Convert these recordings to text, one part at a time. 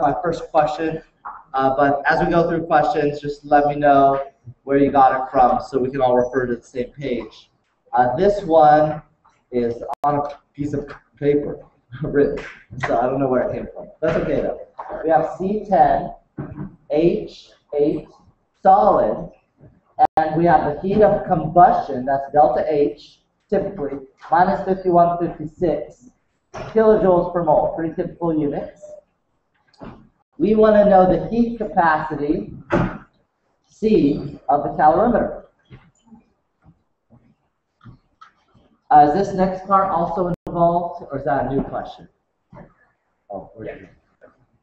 my first question. Uh, but as we go through questions, just let me know where you got it from so we can all refer to the same page. Uh, this one is on a piece of paper written, so I don't know where it came from. That's okay though. We have C10, H8, solid, and we have the heat of combustion, that's delta H, typically, minus 5156 kilojoules per mole, pretty typical units. We want to know the heat capacity, C, of the calorimeter. Uh, is this next part also involved, or is that a new question? Oh,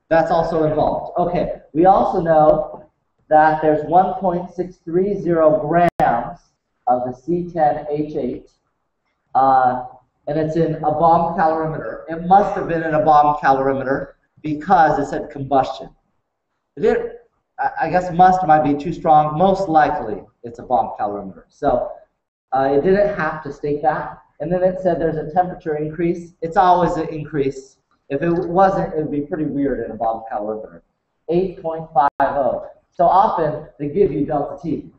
That's also involved. Okay. We also know that there's 1.630 grams of the C10H8, uh, and it's in a bomb calorimeter. It must have been in a bomb calorimeter because it said combustion. It I guess must might be too strong. Most likely, it's a bomb calorimeter. So uh, it didn't have to state that. And then it said there's a temperature increase. It's always an increase. If it wasn't, it would be pretty weird in a bomb calorimeter. 8.50. So often, they give you delta T.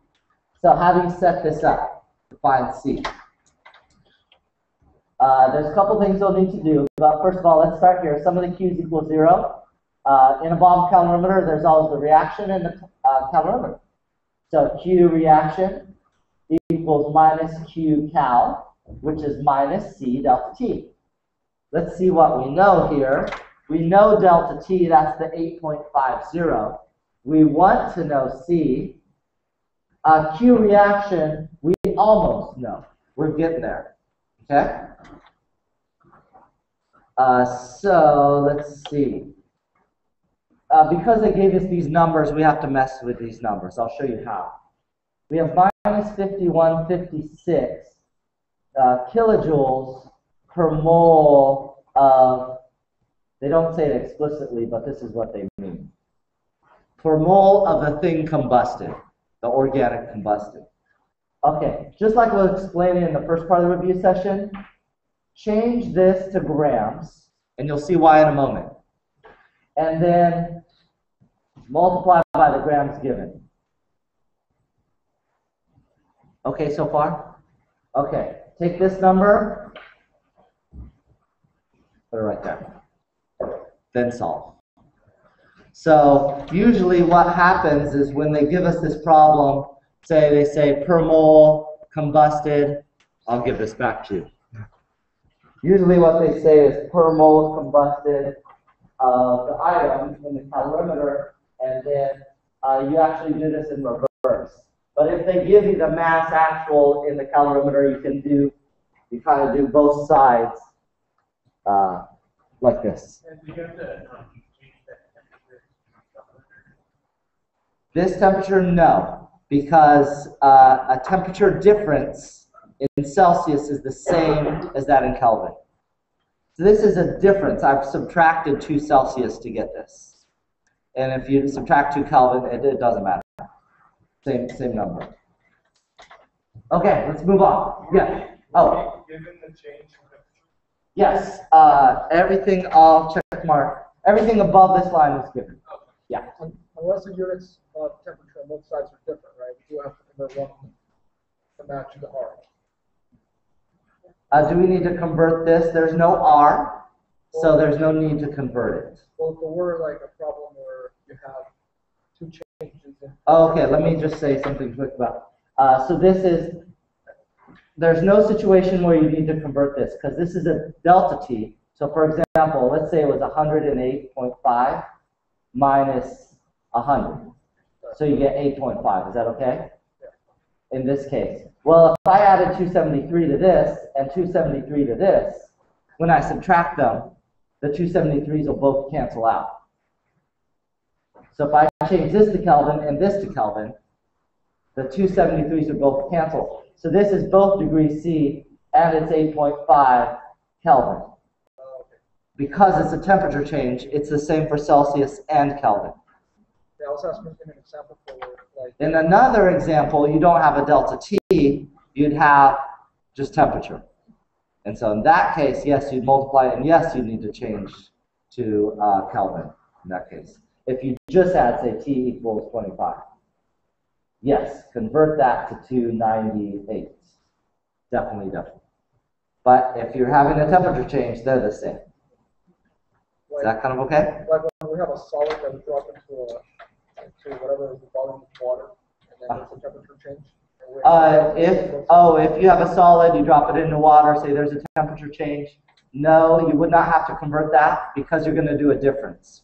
So how do you set this up, to find C. Uh, there's a couple things you'll need to do. But first of all, let's start here. Sum of the Q's equals 0. Uh, in a bomb calorimeter, there's always the reaction in the uh, calorimeter. So Q reaction equals minus Q cal, which is minus C delta T. Let's see what we know here. We know delta T, that's the 8.50. We want to know C. Uh, Q reaction, we almost know. We're getting there. Okay? Uh, so let's see. Uh, because they gave us these numbers, we have to mess with these numbers. I'll show you how. We have minus 5156 uh, kilojoules per mole of, they don't say it explicitly, but this is what they mean. Per mole of the thing combusted, the organic combusted. Okay, just like I was explaining in the first part of the review session, change this to grams, and you'll see why in a moment. And then multiply by the grams given. Okay so far? Okay, take this number, put it right there, then solve. So usually what happens is when they give us this problem, say they say per mole combusted, I'll give this back to you. Usually what they say is per mole combusted of the item in the calorimeter, and then uh, you actually do this in reverse. But if they give you the mass actual in the calorimeter, you can do, you kind of do both sides uh, like this. This temperature, no, because uh, a temperature difference in Celsius is the same as that in Kelvin. So this is a difference. I've subtracted 2 Celsius to get this. And if you subtract 2 Kelvin, it, it doesn't matter. Same, same number. Okay, let's move on. Yeah. Oh. Given the change Yes. Uh, everything, I'll check mark. Everything above this line was given. Yeah. Unless the units of temperature on both sides are different, right? You have to convert one to match the R. Uh, do we need to convert this? There's no R, so there's no need to convert it. Well, if there were like a problem where you have two changes. Okay, let me just say something quick about. Uh, so this is there's no situation where you need to convert this because this is a delta t. So for example, let's say it was 108.5 minus 100. So you get 8.5. Is that okay? In this case. Well, if I added 273 to this and 273 to this, when I subtract them, the 273s will both cancel out. So if I change this to Kelvin and this to Kelvin, the 273s will both cancel. So this is both degrees C and it's 8.5 Kelvin. Because it's a temperature change, it's the same for Celsius and Kelvin. An example for like. In another example, you don't have a delta T, you'd have just temperature. And so in that case, yes, you'd multiply and yes, you need to change to uh, Kelvin. in that case. If you just had, say, T equals 25. Yes, convert that to 298. Definitely, definitely. But if you're having a temperature change, they're the same. Is Like, that kind of okay? like when we have a solid that we drop into a, into whatever is the volume of water, and then there's a temperature change. Uh, if, oh, if you have a solid, you drop it into water, say there's a temperature change. No, you would not have to convert that because you're gonna do a difference.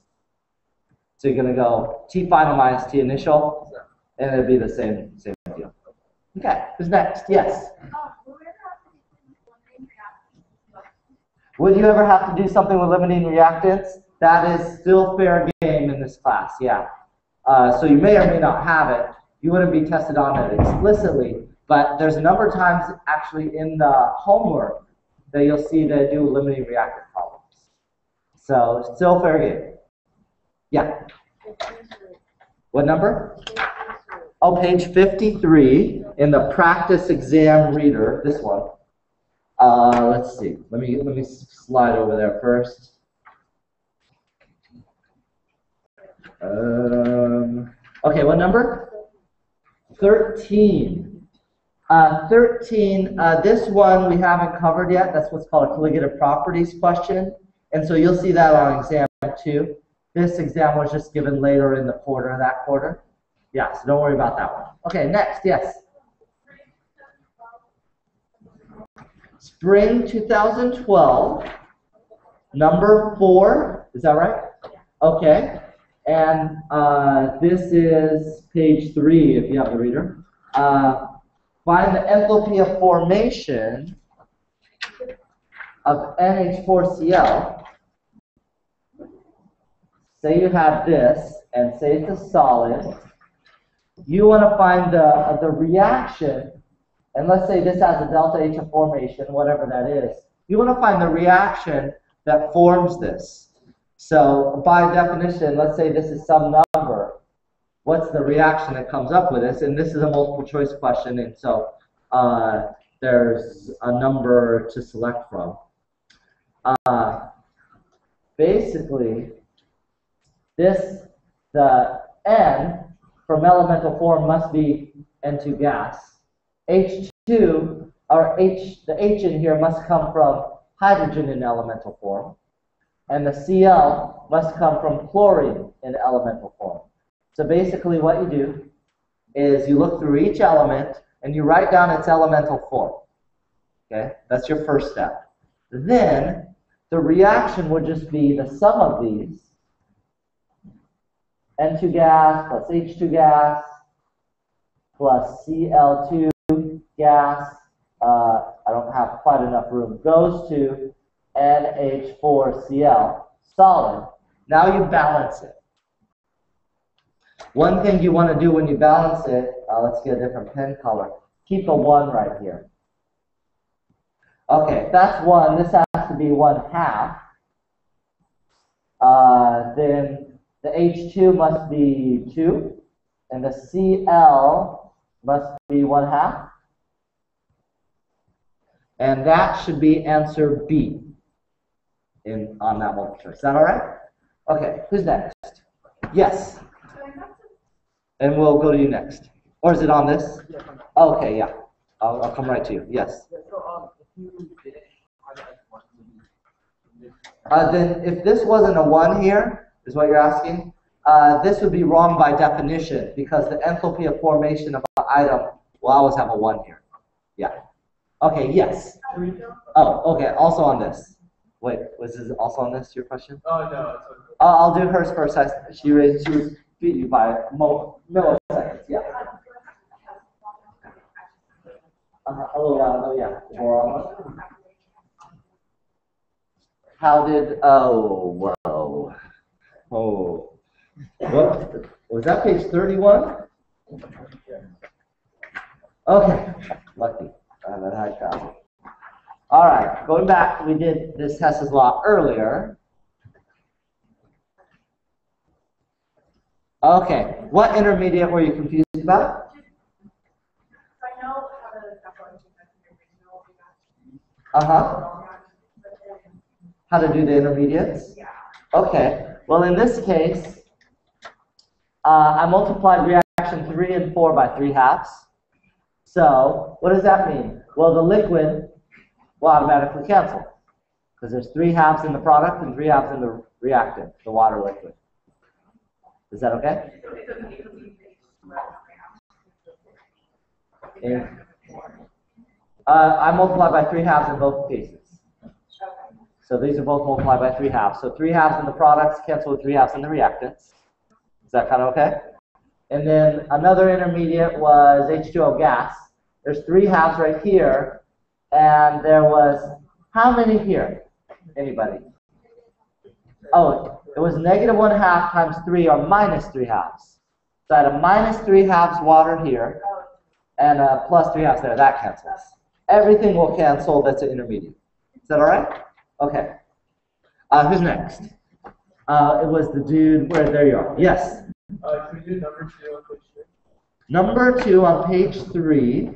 So you're gonna go T final minus T initial, and it'd be the same, same deal. Okay, who's next? Yes. Would you ever have to do something with limiting reactants? That is still fair game in this class, yeah. Uh, so you may or may not have it. You wouldn't be tested on it explicitly, but there's a number of times actually in the homework that you'll see they do limiting reactant problems. So still fair game. Yeah. What number? Oh, page 53 in the practice exam reader, this one. Uh, let's see. Let me let me slide over there first. Um, okay, what number? 13. Uh, 13, uh, this one we haven't covered yet. That's what's called a colligative properties question. And so you'll see that on exam two. This exam was just given later in the quarter, that quarter. Yeah, so don't worry about that one. Okay, next, yes. Spring 2012, number four, is that right? Okay, and uh, this is page three if you have the reader. Uh, find the enthalpy of formation of NH4Cl. Say you have this, and say it's a solid. You want to find the, uh, the reaction and let's say this has a delta H formation, whatever that is, you want to find the reaction that forms this. So by definition, let's say this is some number. What's the reaction that comes up with this? And this is a multiple choice question, and so uh, there's a number to select from. Uh, basically, this, the N from elemental form must be N2 gas. H2, or H, the H in here must come from hydrogen in elemental form, and the Cl must come from chlorine in elemental form. So basically what you do is you look through each element and you write down its elemental form. Okay, that's your first step. Then the reaction would just be the sum of these, N2 gas plus H2 gas plus Cl2 gas, uh, I don't have quite enough room, goes to NH4Cl, solid. Now you balance it. One thing you want to do when you balance it, uh, let's get a different pen color, keep a 1 right here. Okay, that's 1, this has to be 1 half. Uh, then the H2 must be 2, and the Cl must be 1 half. And that should be answer B in on that multiple choice. Is that all right? Okay, who's next? Yes. And we'll go to you next. Or is it on this? Okay, yeah. I'll, I'll come right to you. Yes. One. Uh, then if this wasn't a 1 here, is what you're asking, uh, this would be wrong by definition because the enthalpy of formation of item will always have a 1 here. Yeah. Okay, yes. Oh, okay, also on this. Wait, was this also on this, your question? Oh, no, okay. Uh, I'll do hers first. I- She raised, she was beat you by mo- milliseconds, yeah. Uh, oh, uh, oh, yeah. How did, oh, whoa. Oh. What, was that page 31? Okay, lucky. I haven't had copy. All right, going back, we did this Hess's law earlier. Okay, what intermediate were you confused about? I know how to calculate the original, Uh-huh. How to do the intermediates? yeah. Okay, Well, in this case, uh, I multiplied reaction 3 and 4 by 3 halves. So, what does that mean? Well, the liquid will automatically cancel. Because there's 3 halves in the product and 3 halves in the reactant, the water liquid. Is that okay? Uh, I multiply by 3 halves in both cases. So these are both multiplied by 3 halves. So 3 halves in the products cancel with 3 halves in the reactants. Is that kind of okay? And then another intermediate was H2O gas. There's 3 halves right here, and there was how many here? Anybody? Oh, it was negative 1 half times 3 or minus 3 halves. So I had a minus 3 halves water here and a plus 3 halves there. That cancels. Everything will cancel that's an intermediate. Is that all right? Okay. Uh, who's next? Uh, it was the dude. Where? There you are. Yes. Uh, could we do number two on page three? Number two on page three.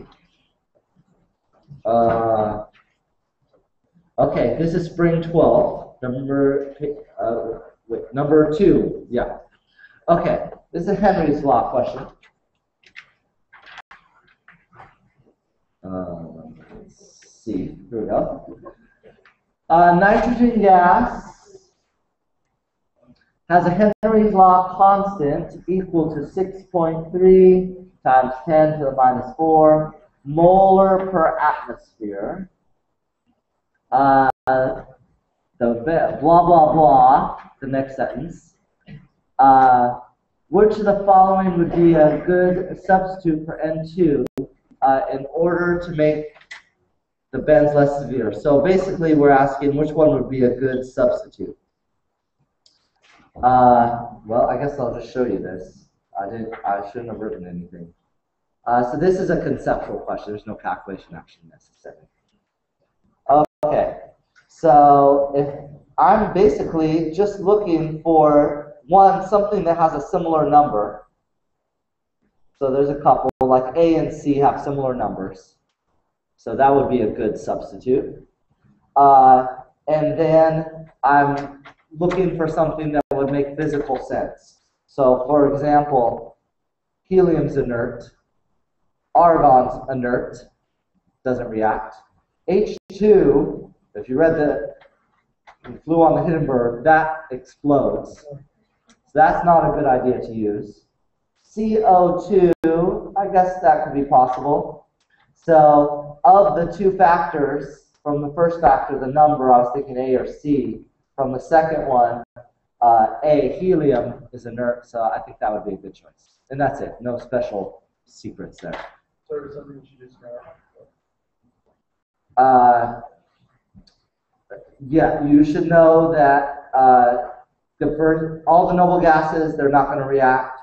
Uh, okay, this is spring 12. Number, uh, wait, number two. Yeah. Okay, this is Henry's Law question. Uh, let's see. Here we go. Uh, nitrogen gas has a Henry's law constant equal to 6.3 times 10 to the minus 4 molar per atmosphere. Uh, the blah blah blah. The next sentence. Uh, which of the following would be a good substitute for N2 uh, in order to make the bends less severe? So basically, we're asking which one would be a good substitute. Uh, well, I guess I'll just show you this. I didn't. I shouldn't have written anything. Uh, so this is a conceptual question. There's no calculation actually necessary. Okay. So if I'm basically just looking for one something that has a similar number. So there's a couple like A and C have similar numbers. So that would be a good substitute. Uh, and then I'm looking for something that would make physical sense. So, for example, helium's inert, argon's inert, doesn't react. H2, if you read the you flew on the Hindenburg, that explodes. So that's not a good idea to use. CO2, I guess that could be possible. So, of the two factors, from the first factor, the number, I was thinking A or C. From the second one, A, helium is inert, so I think that would be a good choice. And that's it. No special secrets there. So something you just know. Uh, yeah, you should know that uh, the first, all the noble gases, they're not going to react.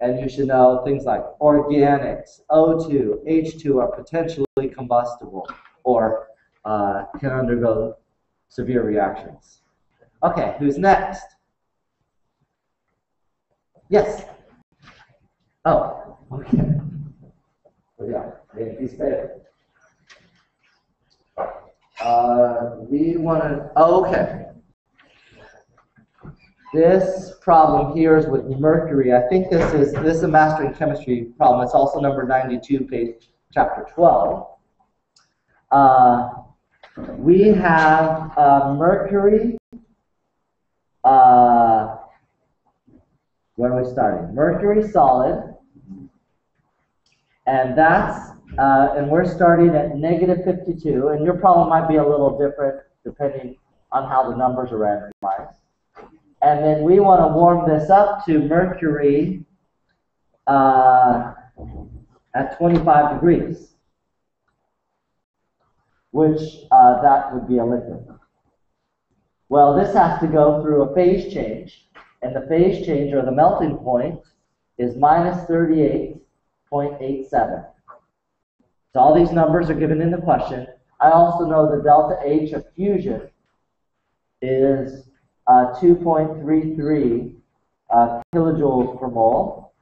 And you should know things like organics, O2, H2 are potentially combustible or uh, can undergo severe reactions. Okay, who's next? Yes. Oh, okay. Oh, yeah, yeah, he's better. Uh, we want to, oh, okay. This problem here is with mercury. I think this is, this is a mastering chemistry problem. It's also number 92, page, chapter 12. Uh, we have uh, mercury. Uh, are we starting? Mercury solid. And that's, uh, and we're starting at negative 52. And your problem might be a little different depending on how the numbers are randomized. And then we want to warm this up to mercury uh, at 25 degrees, which uh, that would be a liquid. Well, this has to go through a phase change, and the phase change, or the melting point, is minus 38.87. So all these numbers are given in the question. I also know the delta H of fusion is uh, 2.33 uh, kilojoules per mole.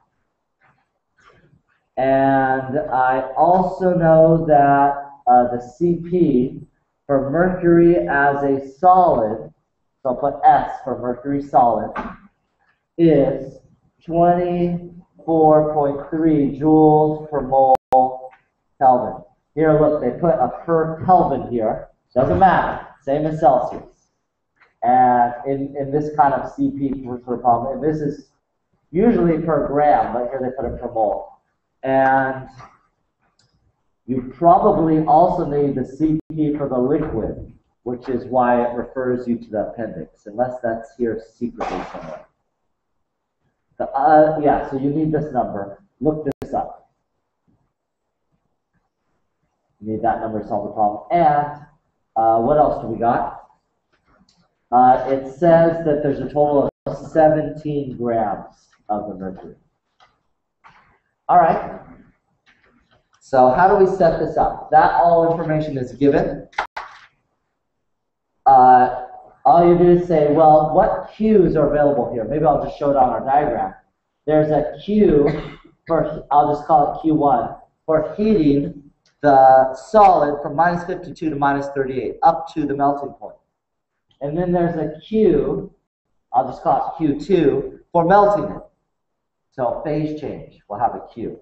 And I also know that uh, the CP for mercury as a solid, so I'll put S for mercury solid, is 24.3 joules per mole Kelvin. Here, look, they put a per Kelvin here. Doesn't matter. Same as Celsius. And in, in this kind of CP per, per problem, and this is usually per gram, but here they put it per mole. And you probably also need the CP for the liquid, which is why it refers you to the appendix, unless that's here secretly somewhere. Uh, yeah, so you need this number. Look this up. You need that number to solve the problem. And uh, what else do we got? Uh, it says that there's a total of 17 grams of the mercury. All right. So how do we set this up? That all information is given. Uh, you do is say, well, what Q's are available here? Maybe I'll just show it on our diagram. There's a Q for, I'll just call it Q1, for heating the solid from minus 52 to minus 38, up to the melting point. And then there's a Q, I'll just call it Q2, for melting it. So phase change, we'll have a Q.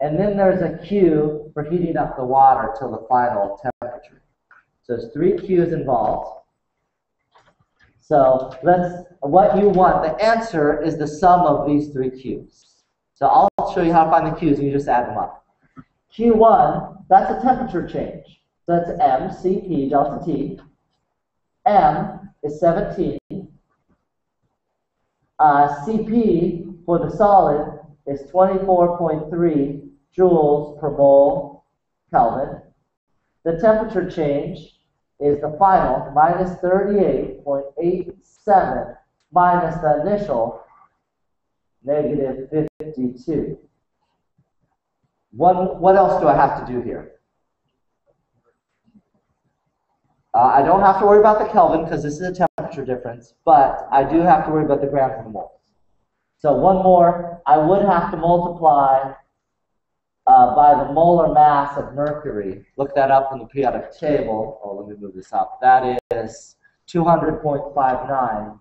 And then there's a Q for heating up the water till the final temperature. So there's three Q's involved. So let's, what you want, the answer is the sum of these three Q's. So I'll show you how to find the Q's and you just add them up. Q1, that's a temperature change. So that's M, Cp, delta T. M is 17. Uh, Cp for the solid is 24.3 joules per mole Kelvin. The temperature change is the final minus 38.87 minus the initial negative 52. What, what else do I have to do here? Uh, I don't have to worry about the Kelvin because this is a temperature difference, but I do have to worry about the grams per mole. So one more, I would have to multiply uh, by the molar mass of mercury. Look that up in the periodic table. Oh, let me move this up. That is 200.59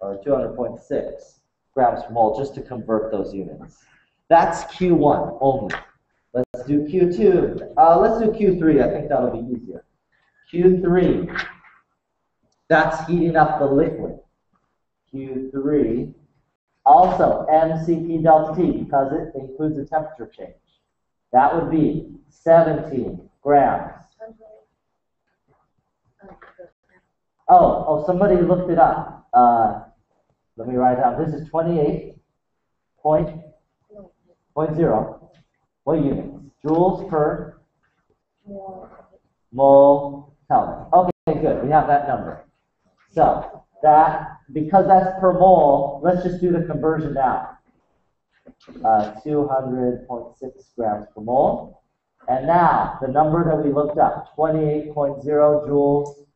or 200.6 grams per mole just to convert those units. That's Q1 only. Let's do Q2. Uh, let's do Q3. I think that'll be easier. Q3. That's heating up the liquid. Q3 also, mCp delta T, because it includes a temperature change. That would be 17 grams. Oh, oh, somebody looked it up. Uh, let me write it down. This is 28 point, point zero. What units? Joules per mole Kelvin. Okay, good. We have that number. So that, because that's per mole, let's just do the conversion now. Uh, 200.6 grams per mole. And now, the number that we looked up, 28.0 joules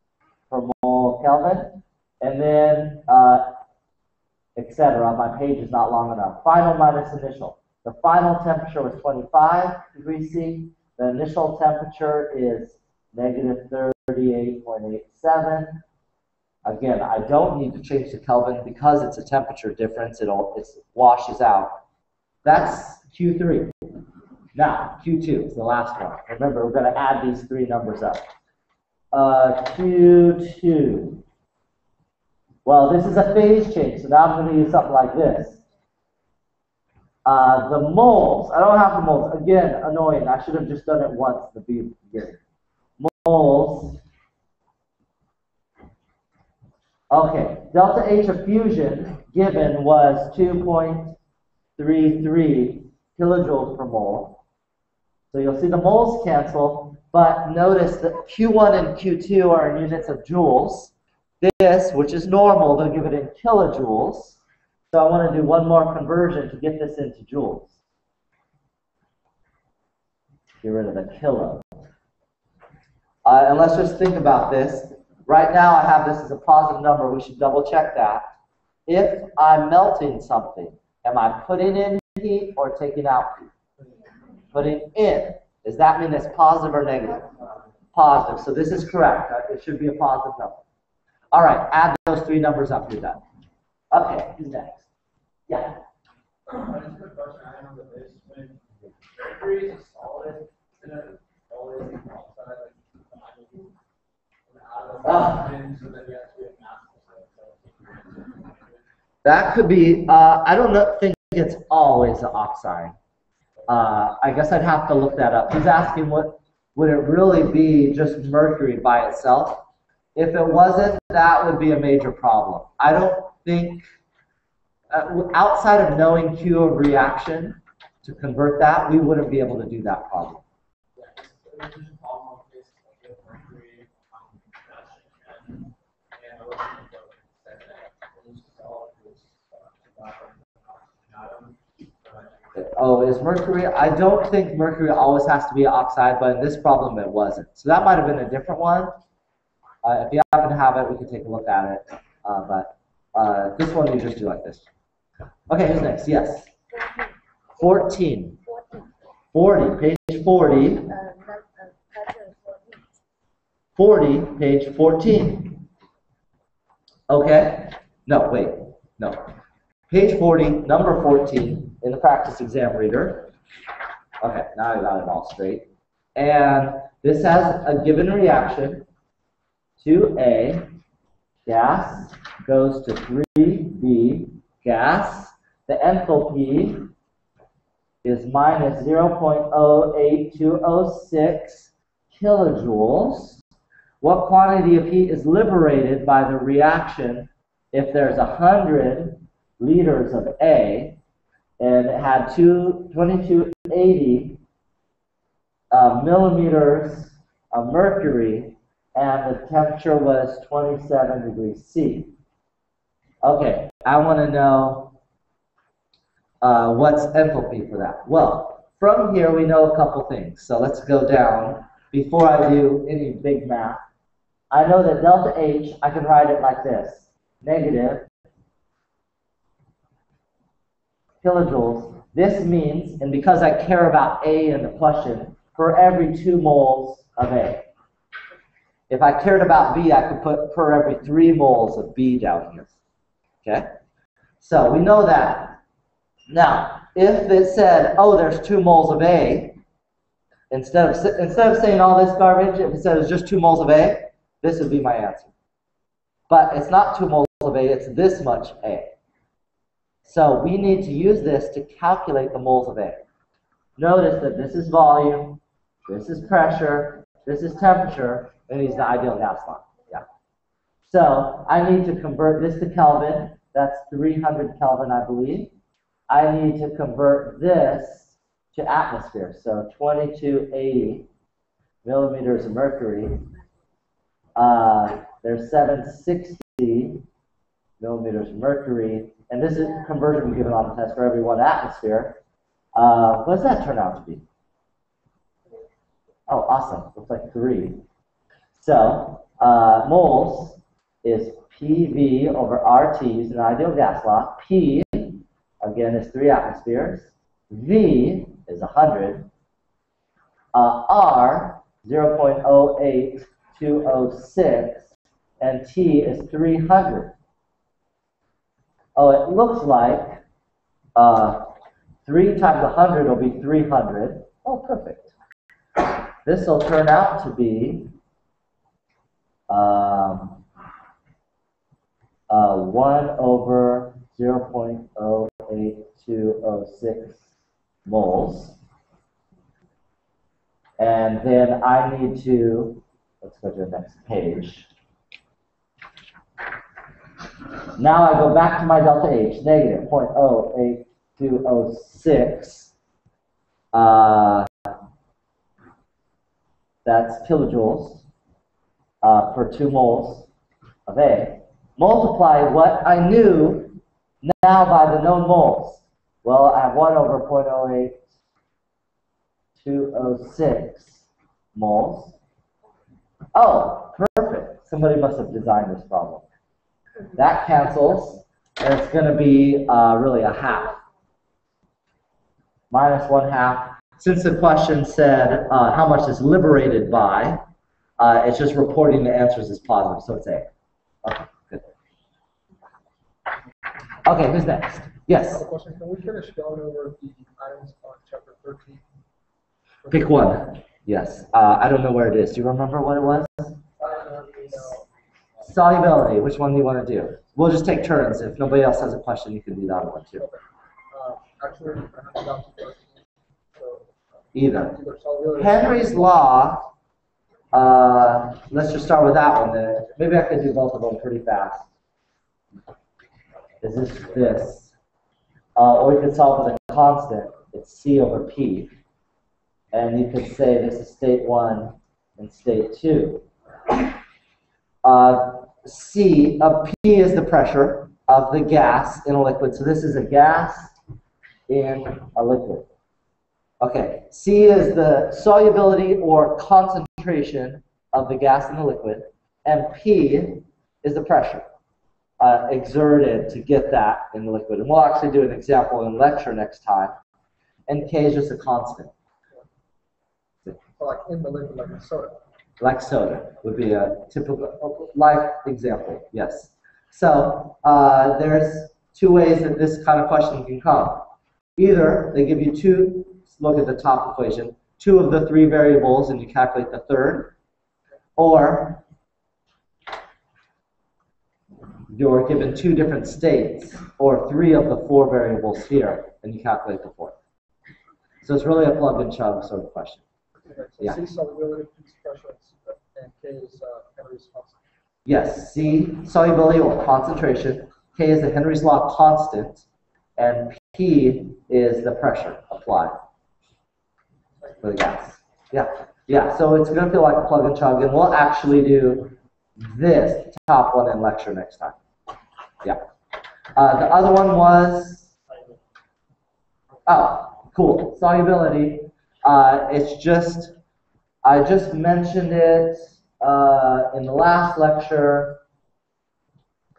per mole Kelvin. And then, uh, etc. My page is not long enough. Final minus initial. The final temperature was 25 degrees C. The initial temperature is negative 38.87. Again, I don't need to change the Kelvin because it's a temperature difference. It'll it washes out. That's Q3. Now, Q2 is the last one. Remember, we're going to add these three numbers up. Uh, Q2. Well, this is a phase change, so now I'm going to use something like this. Uh, the moles, I don't have the moles. Again, annoying. I should have just done it once at the beginning. Moles Okay, delta H of fusion given was 2.33 kilojoules per mole. So you'll see the moles cancel, but notice that Q1 and Q2 are in units of joules. This, which is normal, they'll give it in kilojoules. So I want to do one more conversion to get this into joules. Get rid of the kilo. Uh, and let's just think about this. Right now I have this as a positive number. We should double check that. If I'm melting something, am I putting in heat or taking out heat? Putting in. Does that mean it's positive or negative? Positive. So this is correct. It should be a positive number. All right, add those three numbers up. You're done. Okay, who's next? Yeah. I just have a question I have on the base, when mercury is a solid, isn't it always the oxide, like, the atom, Ah. and so then you have to be a mass. That could be, uh, I don't know, think it's always the oxide. Uh, I guess I'd have to look that up. He's asking what, would it really be just mercury by itself? If it wasn't, that would be a major problem. I don't think, uh, outside of knowing Q of reaction to convert that, we wouldn't be able to do that problem. Yeah, it's, it's just a problem with this, like, with mercury, um, reduction, and, and I wasn't gonna go with that, it was solid, it was, uh, tobacco, atom, but Oh, is mercury? I don't think mercury always has to be oxide, but in this problem it wasn't. So that might have been a different one. Uh, if you happen to have it, we can take a look at it. Uh, but uh, this one we just do like this. Okay, who's next? Yes. 14. 40, page 40. 40, page 14. Okay? No, wait. No. Page 40, number 14 in the practice exam reader. Okay, now I got it all straight. And this has a given reaction. 2A, gas goes to 3B, gas. The enthalpy is minus 0.08206 kilojoules. What quantity of heat is liberated by the reaction if there's 100 liters of A and it had two, 2280 uh, millimeters of mercury and the temperature was 27 degrees C. Okay, I want to know uh, what's enthalpy for that. Well, from here we know a couple things. So let's go down before I do any big math. I know that delta H, I can write it like this. Negative kilojoules. This means, and because I care about A in the question, for every two moles of A. If I cared about B, I could put per every three moles of B down here. Okay? So we know that. Now, if it said, oh, there's two moles of A, instead of, instead of saying all this garbage, if it said it's just two moles of A, this would be my answer. But it's not two moles of A, it's this much A. So we need to use this to calculate the moles of air. Notice that this is volume, this is pressure, this is temperature, and these are the ideal gas law. Yeah. So I need to convert this to Kelvin. That's 300 Kelvin, I believe. I need to convert this to atmosphere. So 2280 millimeters of mercury. Uh, there's 760 millimeters of mercury. And this is conversion we given on the test for every one atmosphere. Uh, what does that turn out to be? Oh, awesome. Looks like three. So, uh, moles is PV over RT using an ideal gas law. P, again, is three atmospheres. V is 100. Uh, R, 0.08206. And T is 300. Oh, it looks like uh, 3 times 100 will be 300. Oh, perfect. This will turn out to be um, uh, 1 over 0.08206 moles. And then I need to, let's go to the next page. Now I go back to my delta H, negative 0.08206. Uh, that's kilojoules uh, per two moles of A. Multiply what I knew now by the known moles. Well, I have 1 over 0.08206 moles. Oh, perfect. Somebody must have designed this problem. That cancels, and it's going to be uh, really a half. Minus 1 half. Since the question said uh, how much is liberated by, uh, it's just reporting the answers as positive, so it's A. Okay, good. Okay, who's next? I have Yes, a question. Can we finish going over the items on chapter thirteen? pick one. Yes, uh, I don't know where it is. Do you remember what it was? I don't know, you know, Solubility, which one do you want to do? We'll just take turns. If nobody else has a question, you can do that one too. Uh, actually, I have to down to questions. So, uh, Either. Henry's Law, uh, let's just start with that one then. Maybe I could do both of them pretty fast. Is this this? Uh, or you could solve with a constant. It's C over P. And you could say this is state one and state two. Uh, C, uh, P is the pressure of the gas in a liquid. So this is a gas in a liquid. Okay, C is the solubility or concentration of the gas in the liquid, and P is the pressure uh, exerted to get that in the liquid. And we'll actually do an example in lecture next time. And K is just a constant, like in the liquid, like in soda. Like soda would be a typical life example. Yes. So uh, there's two ways that this kind of question can come. Either they give you two, look at the top equation, two of the three variables and you calculate the third, or you're given two different states or three of the four variables here and you calculate the fourth. So it's really a plug and chug sort of question. Yeah. So C solubility, pressure, and K is uh, Henry's constant. Yes, C, solubility or concentration. K is the Henry's law constant. And P is the pressure applied for the gas. Yeah, yeah, so it's going to feel like a plug and chug. And we'll actually do this top one in lecture next time. Yeah. Uh, the other one was, oh, cool, solubility. Uh, it's just, I just mentioned it uh, in the last lecture.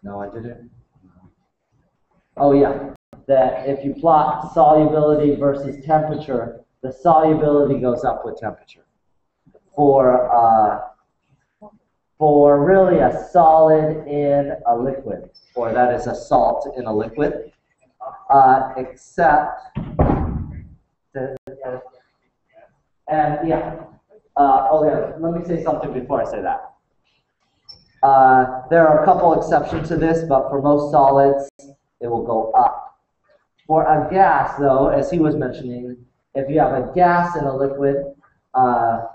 No, I didn't. Oh, yeah. That if you plot solubility versus temperature, the solubility goes up with temperature. For uh, for really a solid in a liquid, or that is a salt in a liquid, uh, except the, and yeah, uh, oh yeah, let me say something before I say that. Uh, there are a couple exceptions to this, but for most solids, it will go up. For a gas, though, as he was mentioning, if you have a gas in a liquid, uh,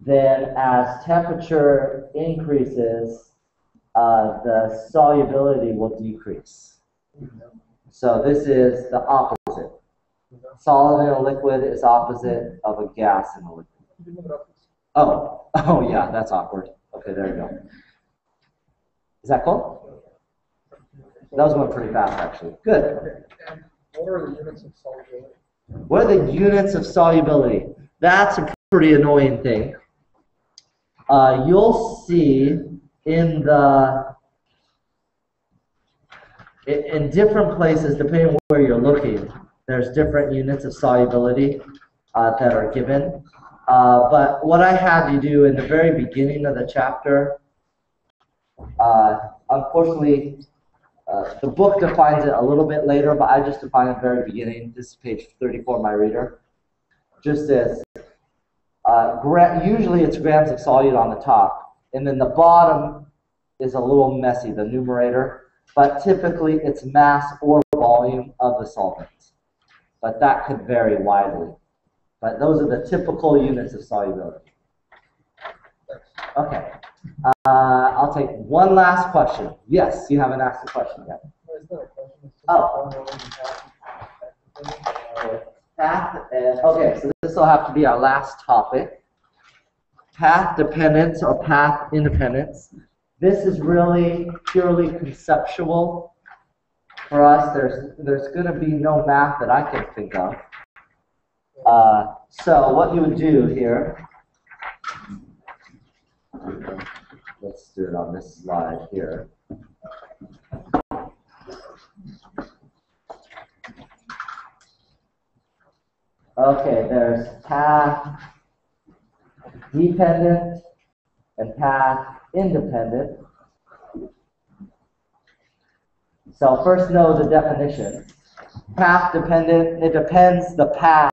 then as temperature increases, uh, the solubility will decrease. So this is the opposite. Solid in a liquid is opposite of a gas in a liquid. Could you move it up? Oh, oh yeah, that's awkward. Okay, there you go. Is that cool? That was going pretty fast, actually. Good. What are the units of solubility? What are the units of solubility? That's a pretty annoying thing. Uh, you'll see in the in, in different places, depending on where you're looking, there's different units of solubility uh, that are given. Uh, but what I had you do in the very beginning of the chapter, uh, unfortunately, uh, the book defines it a little bit later, but I just define it the very beginning. This is page 34 of my reader. Just as uh, usually it's grams of solute on the top, and then the bottom is a little messy, the numerator, but typically it's mass or volume of the solvent. But that could vary widely. But those are the typical units of solubility. Okay. Uh, I'll take one last question. Yes, you haven't asked a question yet. Oh. path. And, okay, so this will have to be our last topic. Path dependence or path independence. This is really purely conceptual for us. There's, there's going to be no math that I can think of. Uh, so what you would do here, let's do it on this slide here. Okay, there's path dependent and path independent. So first know the definition. Path dependent, it depends the path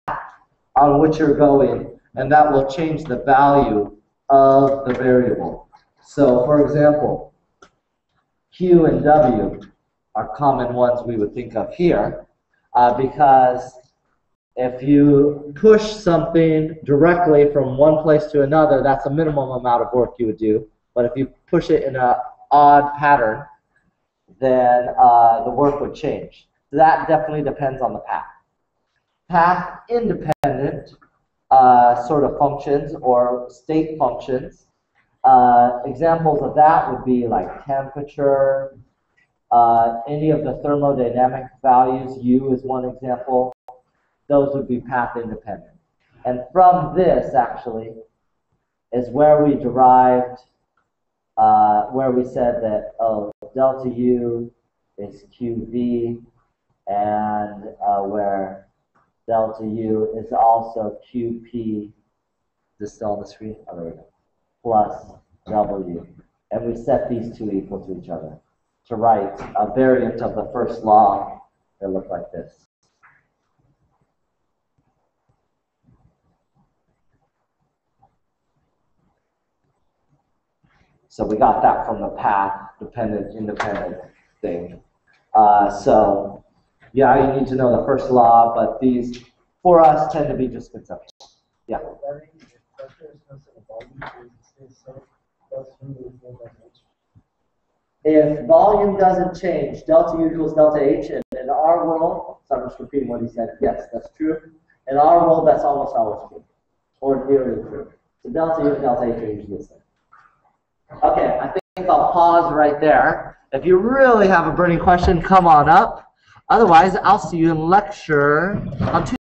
on which you're going, and that will change the value of the variable. So for example, Q and W are common ones we would think of here, uh, because if you push something directly from one place to another, that's a minimum amount of work you would do. But if you push it in an odd pattern, then uh, the work would change. So That definitely depends on the path. Path independent uh, sort of functions or state functions. Uh, examples of that would be like temperature, uh, any of the thermodynamic values, U is one example. Those would be path independent. And from this, actually, is where we derived, uh, where we said that, oh, delta U is QV, and uh, where delta U is also QP, is this still on the screen? Oh, there we go, plus W. And we set these two equal to each other to write a variant of the first law that look like this. So we got that from the path dependent, independent thing. Uh, so, yeah, you need to know the first law, but these, for us, tend to be just conceptual. Yeah. If volume doesn't change, delta U equals delta H, and in our world, so I'm just repeating what he said, yes, that's true. In our world, that's almost always true, or nearly true. So delta U and delta H are usually the same. Okay, I think I'll pause right there. If you really have a burning question, come on up. Otherwise, I'll see you in lecture on Tuesday.